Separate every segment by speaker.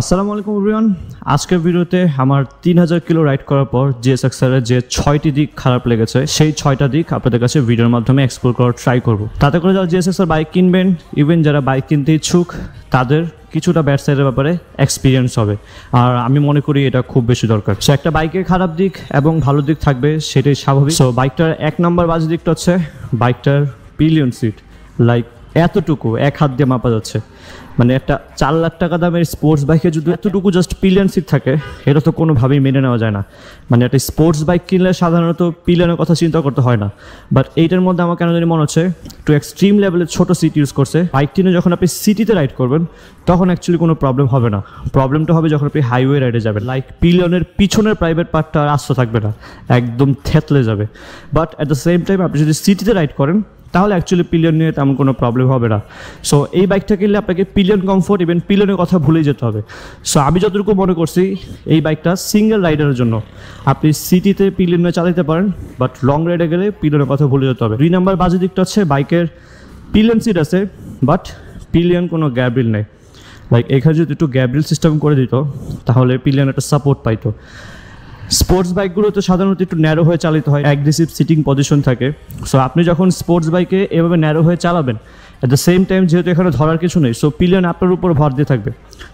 Speaker 1: আসসালামু আলাইকুম এভরিওয়ান আজকের ভিডিওতে আমার তিন হাজার কিলো রাইড করার পর জিএসএক্সআরের যে ছয়টি দিক খারাপ লেগেছে, সেই ছয়টা দিক আপনাদের কাছে ভিডিওর মাধ্যমে এক্সপ্লোর করার ট্রাই করব। তাতে করে যারা জিএসএক্সআর বাইক কিনবেন ইভেন যারা বাইক কিনতে ইচ্ছুক, তাদের কিছুটা ব্যাড সাইডের ব্যাপারে এক্সপিরিয়েন্স হবে। আর আমি মনে করি এটা খুব বেশি দরকার। সো একটা বাইকের খারাপ দিক এবং ভালো দিক থাকবে, সেটাই স্বাভাবিক। সো বাইকটার এক নম্বর বাজ দিকটা হচ্ছে বাইকটার পিলিয়ন সিট লাইক এতটুকু, এক হাত দিয়ে মাপা যাচ্ছে। মানে একটা চার লাখ টাকা দামের স্পোর্টস বাইকে যদি এতটুকু জাস্ট পিলিয়ন সিট থাকে, এটা তো কোনোভাবেই মেনে নেওয়া যায় না। মানে একটা স্পোর্টস বাইক কিনলে সাধারণত পিলিয়নের কথা চিন্তা করতে হয় না। বাট এইটার মধ্যে আমার কেন জানি মনে হচ্ছে, একটু এক্সট্রিম লেভেলের ছোট সিট ইউজ করছে। বাইক কিনে যখন আপনি সিটিতে রাইড করবেন, তখন অ্যাকচুয়ালি কোনো প্রবলেম হবে না। প্রবলেমটা হবে যখন আপনি হাইওয়ে রাইডে যাবেন। লাইক পিলিয়নের পিছনের প্রাইভেট পার্টটা আর আস্ত থাকবে না। একদম থেতলে যাবে। But at the same time আপনি যদি সিটিতে রাইড করেন তাহলে অ্যাকচুয়ালি পিলিয়ন নিয়ে তেমন কোনো প্রবলেম হবে না। সো এই বাইকটা কিনলে আপনাকে পিলিয়ন কমফোর্ট ইভেন পিলিয়নের কথা ভুলেই যেতে হবে। সো আমি যতটুকু মনে করছি, এই বাইকটা সিঙ্গেল রাইডারের জন্য। আপনি সিটিতে পিলিয়নে চালাতে পারেন বাট লং রাইডে গেলে পিলিয়নের কথা ভুলে যেতে হবে। দুই নাম্বার বাজে দিকটা হচ্ছে বাইকের পিলিয়ন সিট আছে বাট পিলিয়ন কোনো গ্যাব্রিল নেই। লাইক এখানে যদি একটু গ্যাব্রিল সিস্টেম করে দিত, তাহলে পিলিয়ন একটা সাপোর্ট পাইতো। স্পোর্টস বাইকগুলো তো সাধারণত একটু ন্যারো হয়ে চালিত হয় অ্যাগ্রেসিভ সিটিং পজিশন থাকে। সো আপনি যখন স্পোর্টস বাইকে এভাবে ন্যারো হয়ে চালাবেন অ্যাট দ্য সেম টাইম যেহেতু এখানে ধরার কিছু নেই সো পিলিয়ন আপনার উপর ভর দিয়ে থাকবে।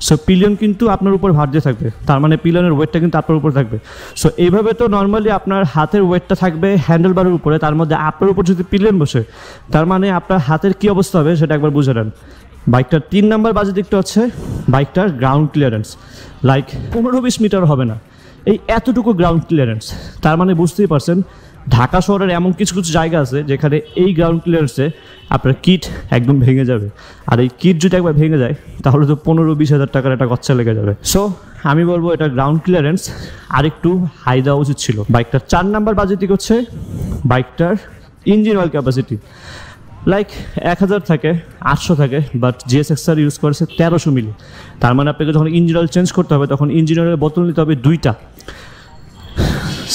Speaker 1: সো পিলিয়ন কিন্তু আপনার উপর ভার দিয়ে থাকবে, তার মানে পিলিয়নের ওয়েটটা কিন্তু আপনার উপর থাকবে। সো এইভাবে তো নর্মালি আপনার হাতের ওয়েটটা থাকবে হ্যান্ডেল বারের উপরে, তার মধ্যে আপনার উপর যদি পিলিয়ন বসে, তার মানে আপনার হাতের কী অবস্থা হবে সেটা একবার বুঝে নেন। বাইকটার তিন নাম্বার বাজে দিকটা হচ্ছে বাইকটার গ্রাউন্ড ক্লিয়ারেন্স লাইক পনেরো বিশ মিটার হবে না। এই এতটুকু গ্রাউন্ড ক্লিয়ারেন্স তার মানে বুঝতেই পারছেন, ঢাকা শহরের এমন কিছু কিছু জায়গা আছে যেখানে এই গ্রাউন্ড ক্লিয়ারেন্সে আপনার কিট একদম ভেঙে যাবে। আর এই কিট যদি একবার ভেঙে যায়, তাহলে তো পনেরো বিশ হাজার টাকার একটা গচ্ছা লেগে যাবে। সো আমি বলব এটা গ্রাউন্ড ক্লিয়ারেন্স আরেকটু হাই দেওয়া উচিত ছিল। বাইকটার চার নাম্বার বাজেটিক হচ্ছে বাইকটার ইঞ্জিন অয়েল ক্যাপাসিটি লাইক এক হাজার থাকে, আটশো থাকে বাট জিএসএক্সআর ইউজ করেছে তেরোশো মিলি। তার মানে আপনাকে যখন ইঞ্জিন অয়েল চেঞ্জ করতে হবে, তখন ইঞ্জিন অয়েলের বোতল নিতে হবে দুইটা।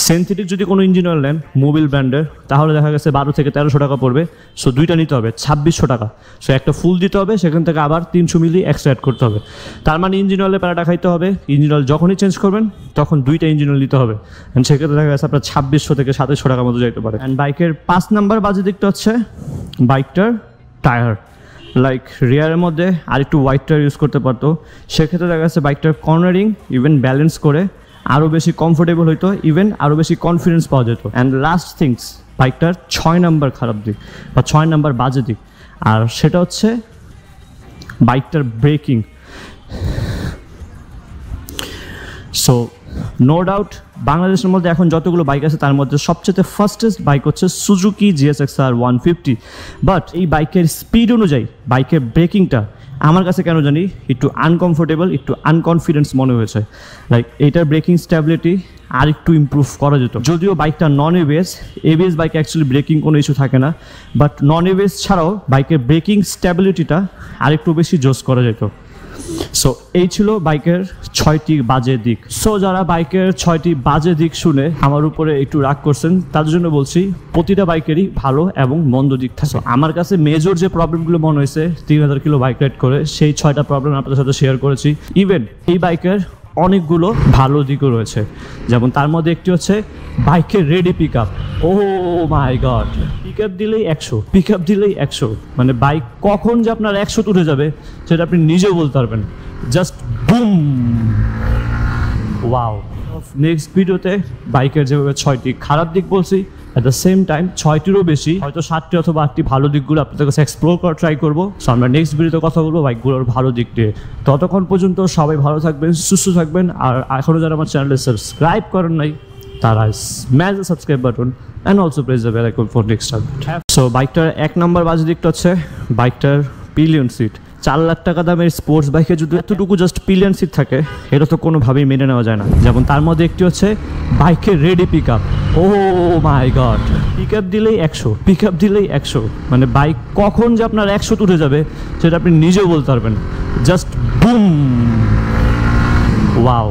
Speaker 1: সেন্থেটিক যদি কোনো ইঞ্জিন অয়েল নেন মোবিল ব্র্যান্ডের তাহলে দেখা গেছে বারো থেকে তেরোশো টাকা পড়বে। সো দুইটা নিতে হবে, ছাব্বিশশো টাকা। সো একটা ফুল দিতে হবে, সেখান থেকে আবার তিনশো মিলি এক্সট্রা অ্যাড করতে হবে। তার মানে ইঞ্জিন অয়েলে প্যারাটা খাইতে হবে। ইঞ্জিন অয়েল যখনই চেঞ্জ করবেন, তখন দুইটা ইঞ্জিন অয়েল নিতে হবে। অ্যান্ড সেক্ষেত্রে দেখা গেছে আপনার ছাব্বিশশো থেকে সাতাশশো টাকার মতো যাইতে পারে। অ্যান্ড বাইকের পাঁচ নাম্বার বাজে দিকটা হচ্ছে বাইকটার টায়ার লাইক রিয়ারের মধ্যে আরেকটু হোয়াইট টায়ার ইউজ করতে পারতো। সেক্ষেত্রে দেখা যাচ্ছে বাইকটার কর্নারিং ইভেন ব্যালেন্স করে আরও বেশি কমফোর্টেবল হইতো ইভেন আরও বেশি কনফিডেন্স পাওয়া যেত। অ্যান্ড লাস্ট থিংস বাইকটার ছয় নাম্বার খারাপ দিক, বা ছয় নাম্বার বাজে দিক। আর সেটা হচ্ছে বাইকটার ব্রেকিং সো নো ডাউট বাংলাদেশের মধ্যে এখন যতগুলো বাইক আছে, তার মধ্যে সবচেয়ে ফার্স্টেস্ট বাইক হচ্ছে Suzuki GSX R one fifty but এই বাইকের স্পিড অনুযায়ী বাইকের ব্রেকিংটা আমার কাছে কেন জানি একটু আনকমফোর্টেবল একটু আনকনফিডেন্স মনে হয়েছে। লাইক এটার ব্রেকিং স্ট্যাবিলিটি আর একটু ইম্প্রুভ করা যেত। যদিও বাইকটা নন এবিএস এবিএস বাইকে অ্যাকচুয়ালি ব্রেকিং কোনো ইস্যু থাকে না বাট নন এবিএস ছাড়াও বাইকের ব্রেকিং স্ট্যাবিলিটিটা আরেকটু বেশি জোস করা যেত। সো এই ছিল বাইকের ছয়টি বাজে দিক। সো যারা বাইকের ছয়টি বাজে দিক শুনে আমার উপরে একটু রাগ করছেন, তাদের জন্য বলছি, প্রতিটা বাইকেরই ভালো এবং মন্দ দিক থাকে। আমার কাছে মেজর যে প্রবলেমগুলো মনে হয়েছে, তিন হাজার কিলো বাইক রাইড করে, সেই ছয়টা প্রবলেম আপনাদের সাথে শেয়ার করেছি। ইভেন এই বাইকের অনেকগুলো ভালো দিকও রয়েছে। যেমন তার মধ্যে একটি হচ্ছে বাইকের ready pick up oh my god pick up দিলেই একশো। পিক আপ দিলেই একশো। মানে বাইক কখন যে আপনার একশো তুলে যাবে, সেটা আপনি নিজেও বলতে পারবেন জাস্ট বুম ওয়াও নেক্সট ভিডিওতে বাইকের যেভাবে ছয়টি খারাপ দিক বলছি অ্যাট দ্য সেম টাইম ছয়টিরও বেশি, হয়তো সাতটি অথবা আটটি ভালো দিকগুলো আপনাদের কাছে এক্সপ্লোর করা ট্রাই করব। সো আমরা নেক্সট ভিডিওতে কথা বলব বাইকগুলোর ভালো দিক নিয়ে। ততক্ষণ পর্যন্ত সবাই ভালো থাকবেন, সুস্থ থাকবেন, আর এখনও যারা আমার চ্যানেলে সাবস্ক্রাইব করেন নাই, তারা smash the subscribe button and also press the bell icon for next so বাইকটার এক নম্বর বাজে দিকটা হচ্ছে, বাইকটার পিলিয়ন সিট চার লাখ টাকা দামের স্পোর্টস বাইকে যদি এতটুকু জাস্ট পিলিয়ন সিট থাকে, এটা তো কোনোভাবেই মেনে নেওয়া যায় না। যেমন তার মধ্যে একটি হচ্ছে বাইকের ready pick up oh my god pick up দিলেই একশো পিক আপ দিলেই একশো। মানে বাইক কখন যে আপনার একশো তুলে যাবে, সেটা আপনি নিজেও বলতে পারবেন জাস্ট বুম ওয়াও